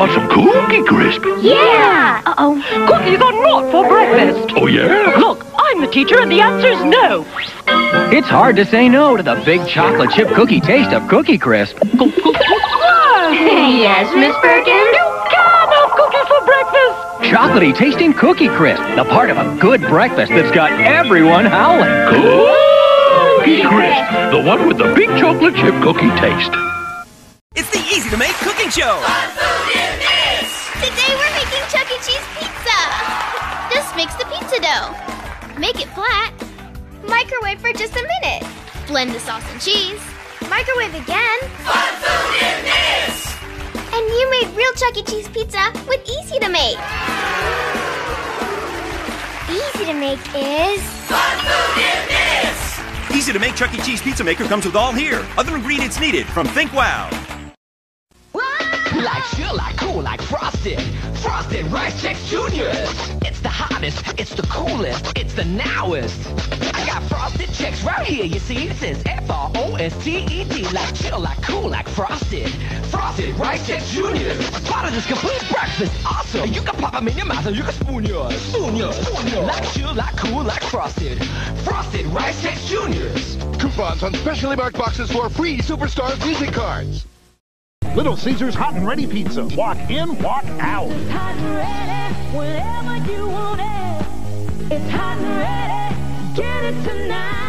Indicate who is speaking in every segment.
Speaker 1: want some Cookie Crisp?
Speaker 2: Yeah! Uh-oh.
Speaker 3: Cookies are not for breakfast.
Speaker 1: Oh, yeah?
Speaker 3: Look, I'm the teacher and the answer's no.
Speaker 4: It's hard to say no to the big chocolate chip cookie taste of Cookie Crisp.
Speaker 2: yes, Miss Perkins?
Speaker 3: You can have cookies for breakfast.
Speaker 4: Chocolatey tasting Cookie Crisp, the part of a good breakfast that's got everyone howling.
Speaker 1: Cookie Crisp, the one with the big chocolate chip cookie taste.
Speaker 5: It's the easy to make cooking show.
Speaker 6: Today we're making Chuck E. Cheese pizza. Just mix the pizza dough. Make it flat. Microwave for just a minute. Blend the sauce and cheese. Microwave again. Fun food in minutes! And you made real Chuck E. Cheese pizza with easy to make. Easy to make is Fun food in minutes!
Speaker 5: Easy to make Chuck E. Cheese pizza maker comes with all here. Other ingredients needed from Think Wow.
Speaker 7: Like chill, like cool, like frosted. Frosted Rice Chex Juniors. It's the hottest, it's the coolest, it's the nowest. I got frosted Chex right here, you see? It says F-R-O-S-T-E-D. Like chill, like cool, like frosted. Frosted Rice Chex Juniors. Part of this complete breakfast. Awesome. You can pop them in your mouth and you can spoon yours. Spoon yours, spoon yours. Like chill, like cool, like frosted. Frosted Rice Chex Juniors.
Speaker 8: Coupons on specially marked boxes for free Superstars music cards.
Speaker 9: Little Caesars Hot and Ready Pizza. Walk in, walk out.
Speaker 10: hot and ready whenever you want it. It's hot and ready. Get it tonight.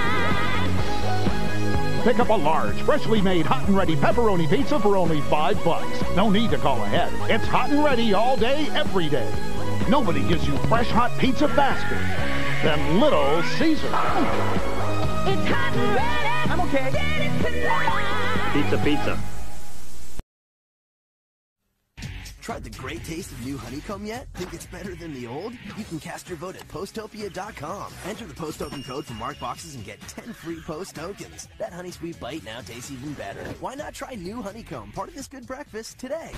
Speaker 9: Pick up a large, freshly made hot and ready pepperoni pizza for only five bucks. No need to call ahead. It's hot and ready all day, every day. Nobody gives you fresh hot pizza faster than Little Caesars.
Speaker 10: It's hot and ready.
Speaker 9: I'm okay.
Speaker 10: Get it tonight.
Speaker 9: Pizza, pizza.
Speaker 11: Tried the great taste of new honeycomb yet? Think it's better than the old? You can cast your vote at postopia.com. Enter the post token code for marked boxes and get 10 free post tokens. That honey sweet bite now tastes even better. Why not try new honeycomb, part of this good breakfast, today?